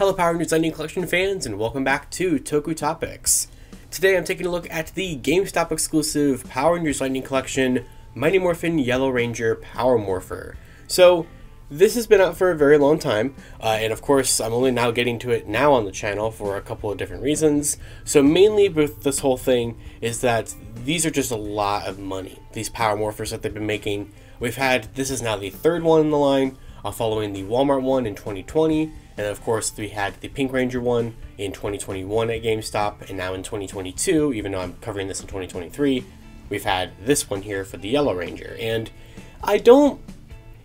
Hello Power Rangers Lightning Collection fans and welcome back to Toku Topics. Today I'm taking a look at the GameStop exclusive Power Rangers Lightning Collection Mighty Morphin Yellow Ranger Power Morpher. So this has been out for a very long time, uh, and of course I'm only now getting to it now on the channel for a couple of different reasons. So mainly with this whole thing is that these are just a lot of money, these Power Morphers that they've been making. We've had, this is now the third one in the line, uh, following the Walmart one in 2020, and of course we had the Pink Ranger one in 2021 at GameStop, and now in 2022, even though I'm covering this in 2023, we've had this one here for the Yellow Ranger. And I don't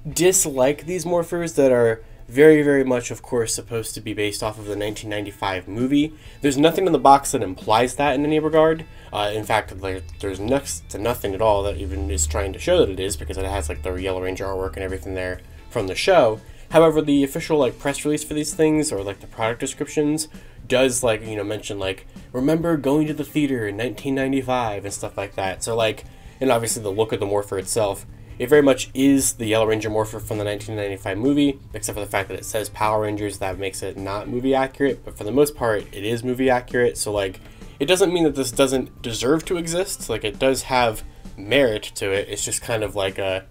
dislike these morphers that are very, very much, of course, supposed to be based off of the 1995 movie. There's nothing in the box that implies that in any regard. Uh, in fact, there's next to nothing at all that even is trying to show that it is because it has like the Yellow Ranger artwork and everything there from the show. However, the official like press release for these things or like the product descriptions does like you know mention like remember going to the theater in 1995 and stuff like that. So like, and obviously the look of the morpher itself it very much is the Yellow Ranger Morpher from the 1995 movie, except for the fact that it says Power Rangers, that makes it not movie accurate, but for the most part, it is movie accurate, so like, it doesn't mean that this doesn't deserve to exist, like, it does have merit to it, it's just kind of like a,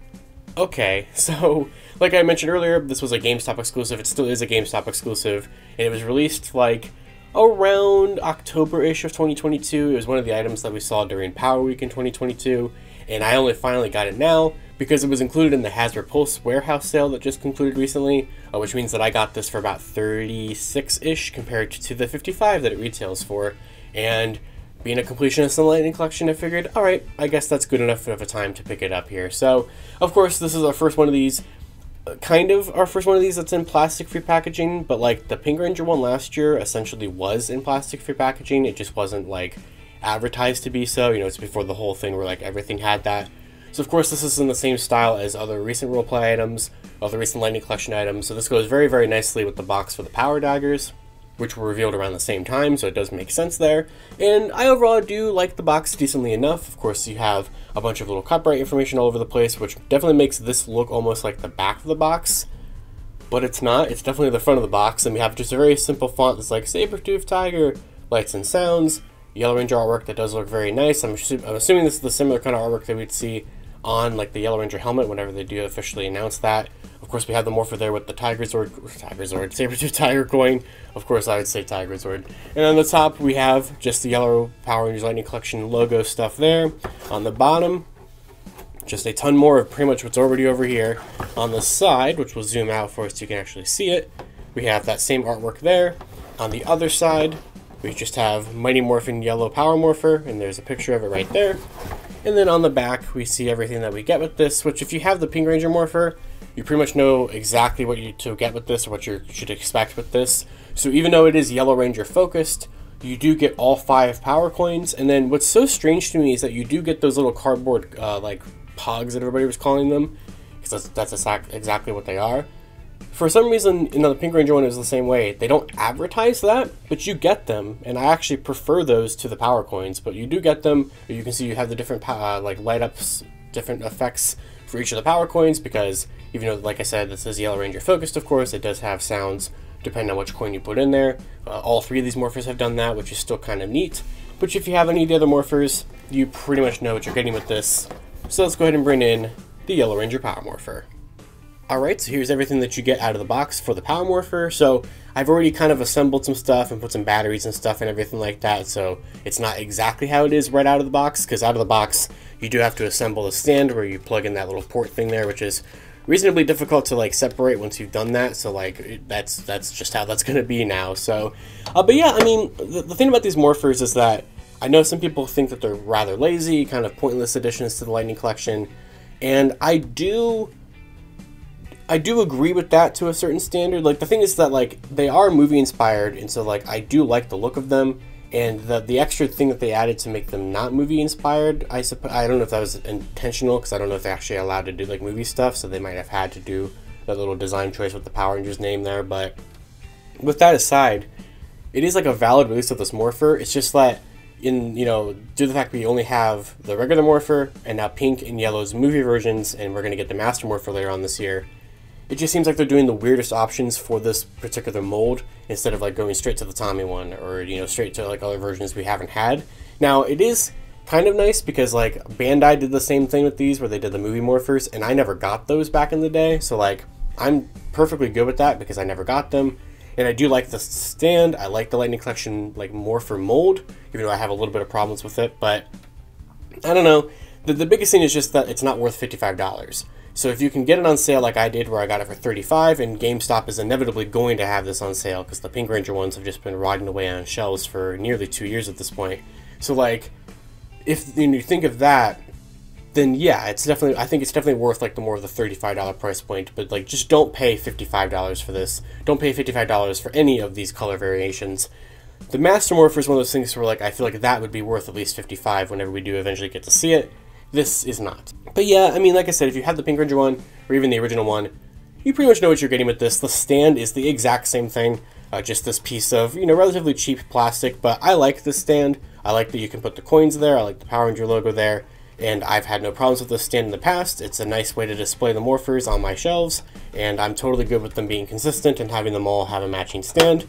okay, so, like I mentioned earlier, this was a GameStop exclusive, it still is a GameStop exclusive, and it was released, like, around October-ish of 2022, it was one of the items that we saw during Power Week in 2022, and I only finally got it now, because it was included in the Hasbro Pulse warehouse sale that just concluded recently, uh, which means that I got this for about 36-ish compared to the 55 that it retails for. And being a completionist in the Lightning Collection, I figured, alright, I guess that's good enough of a time to pick it up here. So, of course, this is our first one of these, uh, kind of our first one of these that's in plastic-free packaging, but like the Pink Ranger one last year essentially was in plastic-free packaging, it just wasn't like advertised to be so, you know, it's before the whole thing where like everything had that. So of course this is in the same style as other recent roleplay items, other recent Lightning Collection items, so this goes very, very nicely with the box for the Power Daggers, which were revealed around the same time, so it does make sense there. And I overall do like the box decently enough. Of course you have a bunch of little copyright information all over the place, which definitely makes this look almost like the back of the box. But it's not, it's definitely the front of the box, and we have just a very simple font that's like Saber-Tooth Tiger, Lights and Sounds, Yellow Ranger artwork that does look very nice. I'm, I'm assuming this is the similar kind of artwork that we'd see on like the Yellow Ranger helmet whenever they do officially announce that. Of course, we have the Morpher there with the Tiger Zord, Tiger Zord, Saber-Tooth Tiger coin. Of course, I would say Tiger Zord. And on the top, we have just the Yellow Power Rangers Lightning Collection logo stuff there. On the bottom, just a ton more of pretty much what's already over here. On the side, which we'll zoom out for us so you can actually see it, we have that same artwork there. On the other side, we just have Mighty Morphin Yellow Power Morpher, and there's a picture of it right there. And then on the back, we see everything that we get with this, which if you have the Pink Ranger Morpher, you pretty much know exactly what you to get with this or what you should expect with this. So even though it is Yellow Ranger focused, you do get all five power coins. And then what's so strange to me is that you do get those little cardboard, uh, like, pogs that everybody was calling them, because that's, that's exactly what they are. For some reason, you know, the Pink Ranger one is the same way. They don't advertise that, but you get them, and I actually prefer those to the power coins. But you do get them. You can see you have the different uh, like light ups, different effects for each of the power coins because even though, like I said, this is Yellow Ranger focused, of course, it does have sounds depending on which coin you put in there. Uh, all three of these morphers have done that, which is still kind of neat. But if you have any of the other morphers, you pretty much know what you're getting with this. So let's go ahead and bring in the Yellow Ranger Power Morpher. Alright, so here's everything that you get out of the box for the Power Morpher. So I've already kind of assembled some stuff and put some batteries and stuff and everything like that. So it's not exactly how it is right out of the box, because out of the box you do have to assemble a stand where you plug in that little port thing there, which is reasonably difficult to like separate once you've done that. So like that's that's just how that's going to be now. So, uh, but yeah, I mean the, the thing about these morphers is that I know some people think that they're rather lazy, kind of pointless additions to the Lightning Collection, and I do I do agree with that to a certain standard. Like the thing is that like they are movie inspired, and so like I do like the look of them. And the the extra thing that they added to make them not movie inspired, I suppose I don't know if that was intentional because I don't know if they're actually allowed to do like movie stuff, so they might have had to do that little design choice with the Power Rangers name there. But with that aside, it is like a valid release of this Morpher. It's just that in you know due to the fact we only have the regular Morpher and now pink and yellow's movie versions, and we're gonna get the Master Morpher later on this year it just seems like they're doing the weirdest options for this particular mold instead of like going straight to the Tommy one or you know straight to like other versions we haven't had. Now it is kind of nice because like Bandai did the same thing with these where they did the movie morphers and I never got those back in the day. So like I'm perfectly good with that because I never got them. And I do like the stand. I like the Lightning Collection like Morpher mold, even though I have a little bit of problems with it. But I don't know. The, the biggest thing is just that it's not worth $55. So if you can get it on sale like I did where I got it for 35 and GameStop is inevitably going to have this on sale because the Pink Ranger ones have just been rotting away on shelves for nearly two years at this point. So like, if you think of that, then yeah, it's definitely I think it's definitely worth like the more of the $35 price point, but like just don't pay $55 for this. Don't pay $55 for any of these color variations. The Master Morpher is one of those things where like I feel like that would be worth at least 55 whenever we do eventually get to see it. This is not. But yeah, I mean, like I said, if you have the Pink Ranger one, or even the original one, you pretty much know what you're getting with this. The stand is the exact same thing, uh, just this piece of, you know, relatively cheap plastic, but I like this stand. I like that you can put the coins there, I like the Power Ranger logo there, and I've had no problems with this stand in the past. It's a nice way to display the morphers on my shelves, and I'm totally good with them being consistent and having them all have a matching stand.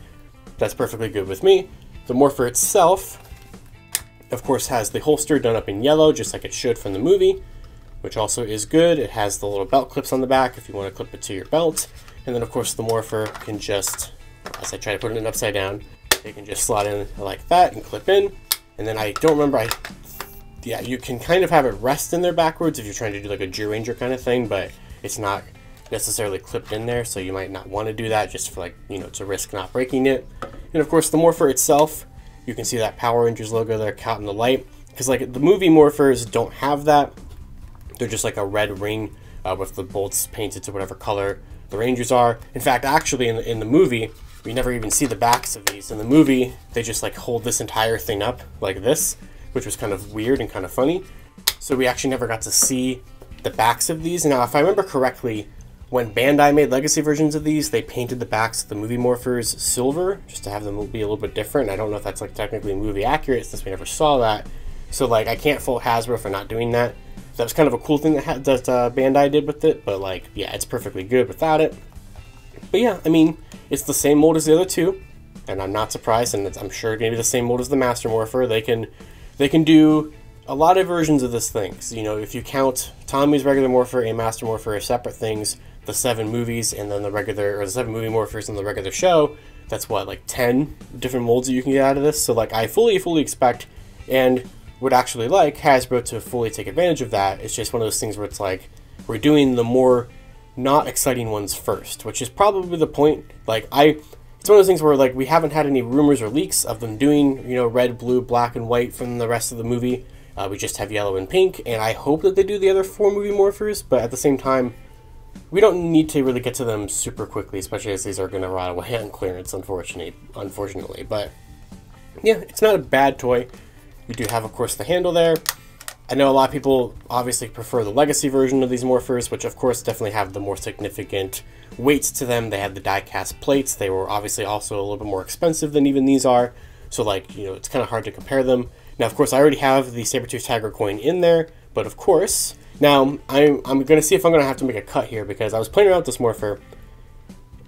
That's perfectly good with me. The morpher itself, of course, has the holster done up in yellow, just like it should from the movie which also is good. It has the little belt clips on the back if you want to clip it to your belt. And then of course the morpher can just, as I try to put it in upside down, it can just slot in like that and clip in. And then I don't remember, I, yeah, you can kind of have it rest in there backwards if you're trying to do like a Zyuranger kind of thing, but it's not necessarily clipped in there, so you might not want to do that just for like, you know, to risk not breaking it. And of course the morpher itself, you can see that Power Rangers logo there caught in the light. Because like the movie morphers don't have that, they're just like a red ring uh, with the bolts painted to whatever color the Rangers are. In fact, actually, in the, in the movie, we never even see the backs of these. In the movie, they just like hold this entire thing up like this, which was kind of weird and kind of funny. So we actually never got to see the backs of these. Now, if I remember correctly, when Bandai made legacy versions of these, they painted the backs of the movie morphers silver just to have them be a little bit different. I don't know if that's like technically movie accurate since we never saw that. So like I can't fault Hasbro for not doing that that was kind of a cool thing that, that uh, Bandai did with it, but like, yeah, it's perfectly good without it. But yeah, I mean, it's the same mold as the other two, and I'm not surprised, and I'm sure going to be the same mold as the Master Morpher. They can, they can do a lot of versions of this thing. So, you know, if you count Tommy's regular Morpher and Master Morpher as separate things, the seven movies and then the regular, or the seven movie Morphers and the regular show, that's what, like 10 different molds that you can get out of this. So, like, I fully, fully expect, and would actually like Hasbro to fully take advantage of that. It's just one of those things where it's like we're doing the more not exciting ones first, which is probably the point. Like I it's one of those things where like we haven't had any rumors or leaks of them doing, you know, red, blue, black and white from the rest of the movie. Uh, we just have yellow and pink, and I hope that they do the other four movie morphers, but at the same time, we don't need to really get to them super quickly, especially as these are going to rot away on clearance, unfortunately. Unfortunately, but yeah, it's not a bad toy. We do have, of course, the handle there. I know a lot of people obviously prefer the legacy version of these morphers, which of course definitely have the more significant weights to them. They had the die-cast plates. They were obviously also a little bit more expensive than even these are. So like, you know, it's kind of hard to compare them. Now, of course, I already have the Saber-Tooth Tiger coin in there, but of course, now I'm, I'm going to see if I'm going to have to make a cut here because I was playing around with this morpher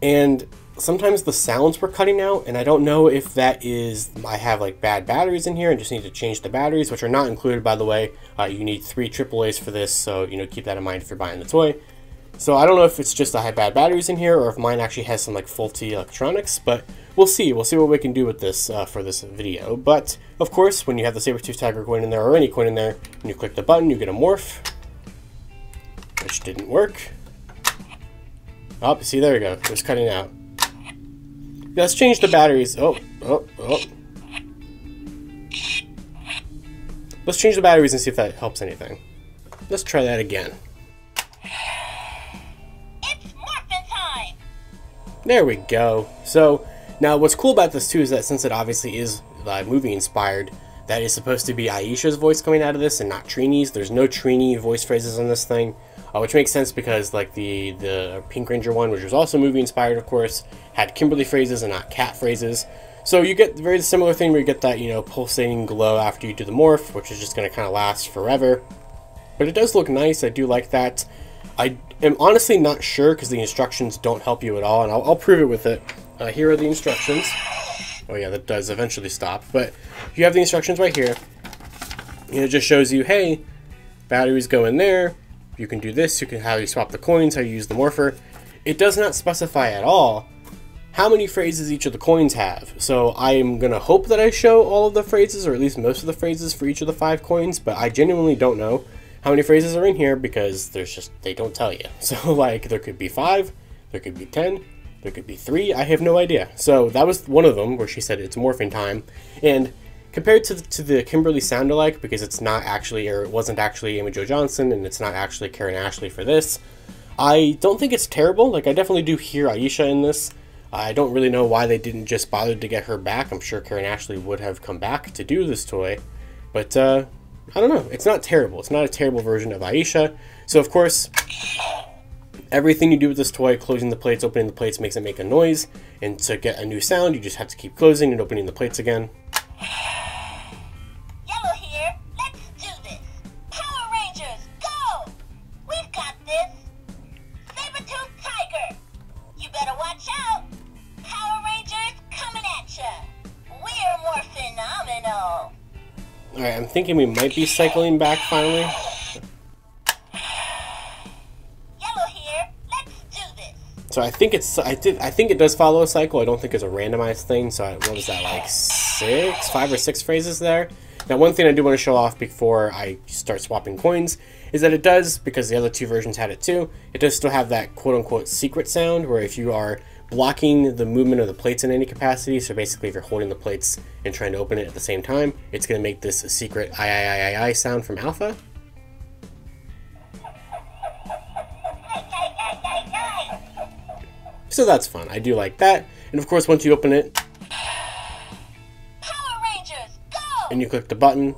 and sometimes the sounds were cutting out, and I don't know if that is I have like bad batteries in here and just need to change the batteries, which are not included by the way. Uh, you need three AAA's for this, so you know keep that in mind if you're buying the toy. So I don't know if it's just I have bad batteries in here or if mine actually has some like faulty electronics, but we'll see. We'll see what we can do with this uh, for this video. But of course, when you have the Saber-Tooth Tiger coin in there or any coin in there, and you click the button, you get a morph, which didn't work. Oh, see, there we go. It was cutting out. Let's change the batteries. Oh, oh, oh. Let's change the batteries and see if that helps anything. Let's try that again. It's morphin' time! There we go. So, now what's cool about this too is that since it obviously is uh, movie inspired, that is supposed to be Aisha's voice coming out of this and not Trini's. There's no Trini voice phrases on this thing uh, which makes sense because like the the Pink Ranger one, which was also movie inspired, of course, had Kimberly phrases and not Kat phrases. So you get very similar thing where you get that you know pulsating glow after you do the morph, which is just going to kind of last forever. But it does look nice. I do like that. I am honestly not sure because the instructions don't help you at all, and I'll, I'll prove it with it. Uh, here are the instructions. Oh yeah, that does eventually stop, but you have the instructions right here. And it just shows you, hey, batteries go in there, you can do this, you can how you swap the coins, how you use the morpher. It does not specify at all how many phrases each of the coins have. So I'm going to hope that I show all of the phrases, or at least most of the phrases for each of the five coins, but I genuinely don't know how many phrases are in here because there's just, they don't tell you. So like, there could be five, there could be ten, there could be three, I have no idea. So that was one of them where she said it's morphing time. And compared to the, to the Kimberly sound alike, because it's not actually, or it wasn't actually Amy Jo Johnson, and it's not actually Karen Ashley for this, I don't think it's terrible. Like, I definitely do hear Aisha in this. I don't really know why they didn't just bother to get her back. I'm sure Karen Ashley would have come back to do this toy. But, uh, I don't know. It's not terrible. It's not a terrible version of Aisha. So, of course, everything you do with this toy, closing the plates, opening the plates, makes it make a noise. And to get a new sound, you just have to keep closing and opening the plates again. Thinking we might be cycling back finally. Yellow here. Let's do this. So I think it's I did I think it does follow a cycle. I don't think it's a randomized thing. So I, what was that like six, five or six phrases there? Now one thing I do want to show off before I start swapping coins is that it does because the other two versions had it too. It does still have that quote unquote secret sound where if you are blocking the movement of the plates in any capacity, so basically if you're holding the plates and trying to open it at the same time, it's going to make this secret I I I I I sound from Alpha. So that's fun. I do like that. And of course, once you open it Power Rangers, go! and you click the button,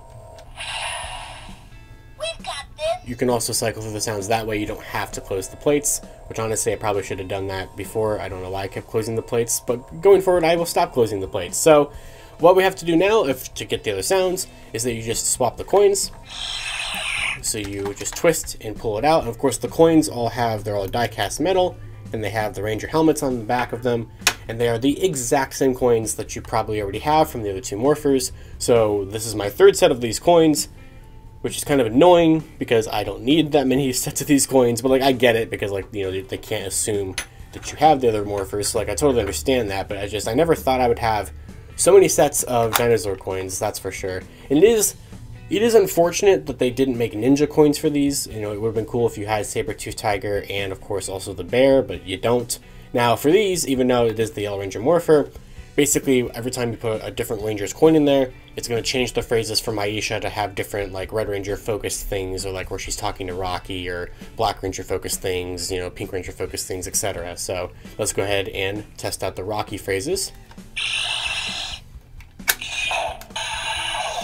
You can also cycle through the sounds that way. You don't have to close the plates, which honestly I probably should have done that before. I don't know why I kept closing the plates, but going forward I will stop closing the plates. So what we have to do now, if to get the other sounds, is that you just swap the coins. So you just twist and pull it out. And of course the coins all have, they're all die-cast metal, and they have the Ranger helmets on the back of them. And they are the exact same coins that you probably already have from the other two morphers. So this is my third set of these coins which is kind of annoying because I don't need that many sets of these coins, but like I get it because like you know they, can't assume that you have the other morphers, so like I totally understand that, but I just I never thought I would have so many sets of dinosaur coins, that's for sure. And it is it is unfortunate that they didn't make ninja coins for these. You know, it would have been cool if you had Saber Tooth Tiger and of course also the bear, but you don't. Now for these, even though it is the Yellow Ranger Morpher, basically every time you put a different ranger's coin in there it's going to change the phrases from aisha to have different like red ranger focused things or like where she's talking to rocky or black ranger focused things you know pink ranger focused things etc so let's go ahead and test out the rocky phrases.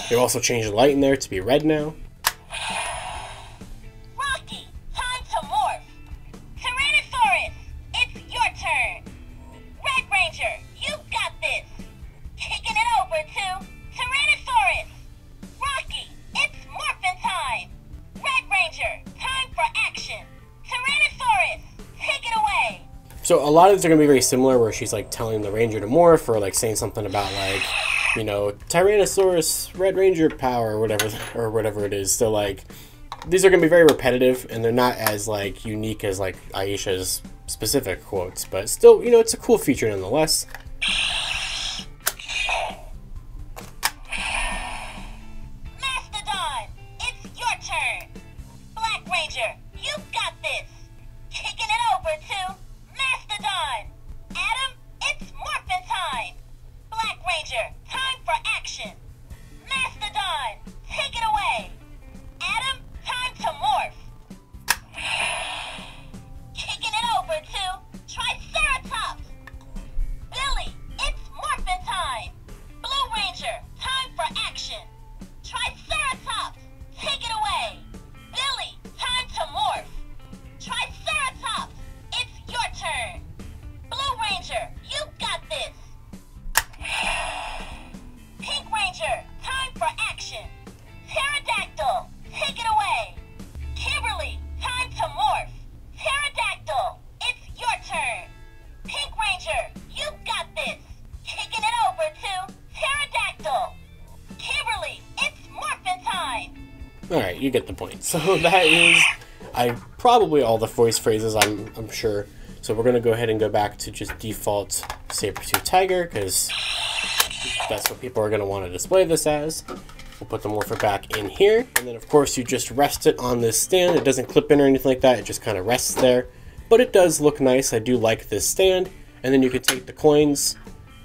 They've also changed the light in there to be red now lot of these are gonna be very similar, where she's like telling the ranger to morph, or like saying something about like, you know, Tyrannosaurus Red Ranger power, or whatever, or whatever it is. So like, these are gonna be very repetitive, and they're not as like unique as like Aisha's specific quotes, but still, you know, it's a cool feature nonetheless. Alright, you get the point. So that is I probably all the voice phrases I'm I'm sure. So we're gonna go ahead and go back to just default saber-tooth tiger, because that's what people are gonna want to display this as. We'll put the morpher back in here, and then of course you just rest it on this stand. It doesn't clip in or anything like that, it just kind of rests there. But it does look nice, I do like this stand. And then you can take the coins,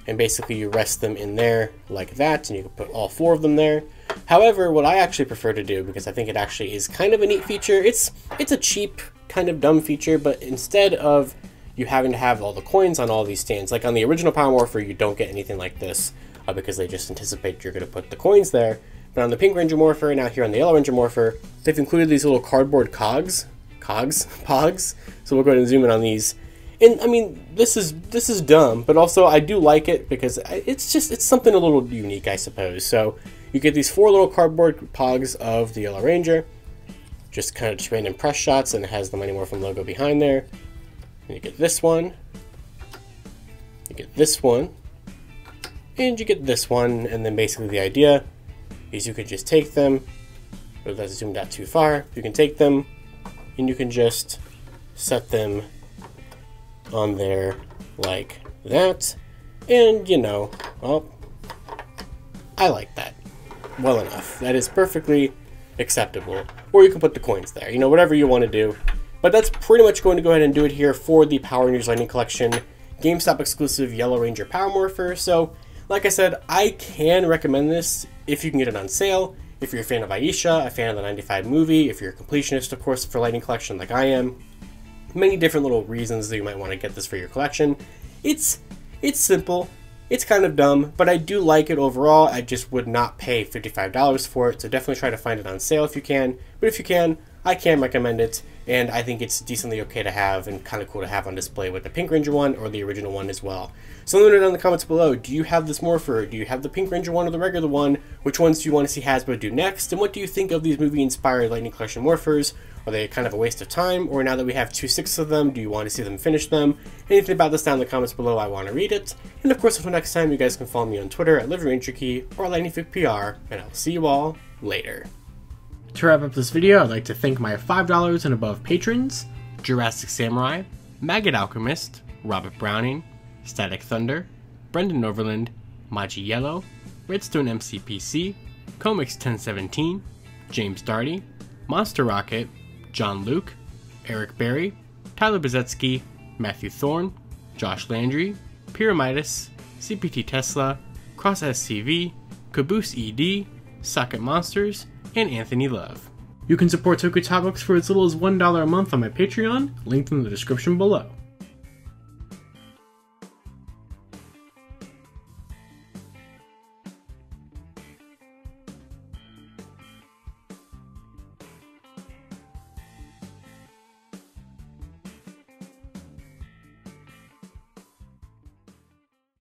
and basically you rest them in there like that, and you can put all four of them there. However, what I actually prefer to do, because I think it actually is kind of a neat feature, it's it's a cheap, kind of dumb feature, but instead of you having to have all the coins on all these stands, like on the original Power Morpher, you don't get anything like this, uh, because they just anticipate you're going to put the coins there. But on the Pink Ranger Morpher, and now here on the Yellow Ranger Morpher, they've included these little cardboard cogs, cogs, pogs. So we'll go ahead and zoom in on these. And I mean, this is this is dumb, but also I do like it because it's just it's something a little unique, I suppose. So you get these four little cardboard pogs of the Yellow Ranger, just kind of random press shots, and it has the Mighty Morphin logo behind there. And you get this one, you get this one, and you get this one, and then basically the idea is you can just take them, but that's zoomed out too far, you can take them, and you can just set them on there like that, and you know, well, I like that well enough. That is perfectly acceptable. Or you can put the coins there, you know, whatever you want to do. But that's pretty much going to go ahead and do it here for the Power Rangers Lightning Collection GameStop exclusive Yellow Ranger Power Morpher. So, like I said, I can recommend this if you can get it on sale. If you're a fan of Aisha, a fan of the 95 movie, if you're a completionist, of course, for Lightning Collection like I am, many different little reasons that you might want to get this for your collection. It's it's simple. It's kind of dumb, but I do like it overall. I just would not pay $55 for it, so definitely try to find it on sale if you can. But if you can, I can recommend it, and I think it's decently okay to have and kind of cool to have on display with the Pink Ranger one or the original one as well. So let me know down in the comments below, do you have this Morpher? Do you have the Pink Ranger one or the regular one? Which ones do you want to see Hasbro do next? And what do you think of these movie-inspired Lightning Collection Morphers? Are they kind of a waste of time? Or now that we have two six of them, do you want to see them finish them? Anything about this down in the comments below, I want to read it. And of course, until next time, you guys can follow me on Twitter at LivingRangerKey or LightningFigPR, and I'll see you all later. To wrap up this video, I'd like to thank my $5 and above patrons, Jurassic Samurai, Maggot Alchemist, Robert Browning, Static Thunder, Brendan Overland, Maji Yellow, Redstone MCPC, Comix 1017, James Darty, Monster Rocket, John Luke, Eric Berry, Tyler Bazetsky, Matthew Thorne, Josh Landry, Pyramidas, CPT Tesla, Cross SCV, Caboose ED, Socket Monsters, and Anthony Love. You can support Toku Topics for as little as $1 a month on my Patreon, linked in the description below.